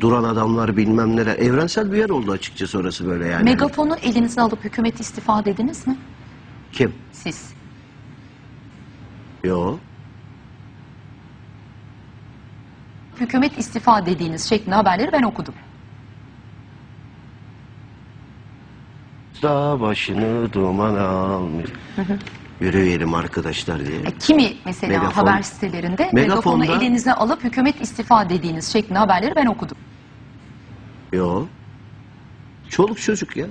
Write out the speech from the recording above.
duran adamlar bilmem neler. Evrensel bir yer oldu açıkçası orası böyle yani. Megafonu elinize alıp hükümet istifa dediniz mi? Kim? Siz. Yo. Hükümet istifa dediğiniz şeklinde haberleri ben okudum. Dağ başını duman almış. Yürüyelim arkadaşlar diye. E, kimi mesela Megafon. haber sitelerinde Megafonda- megafonu elinize alıp hükümet istifa dediğiniz şeklinde haberleri ben okudum. Yo. Çoluk çocuk ya.